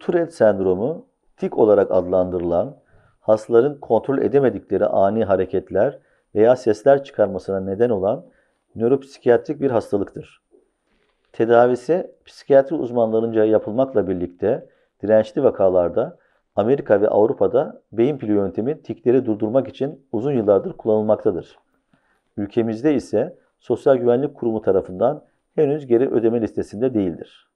Tourette sendromu tik olarak adlandırılan hastaların kontrol edemedikleri ani hareketler veya sesler çıkarmasına neden olan nöropsikiyatrik bir hastalıktır. Tedavisi psikiyatri uzmanlarınca yapılmakla birlikte dirençli vakalarda Amerika ve Avrupa'da beyin pili yöntemi tikleri durdurmak için uzun yıllardır kullanılmaktadır. Ülkemizde ise Sosyal Güvenlik Kurumu tarafından henüz geri ödeme listesinde değildir.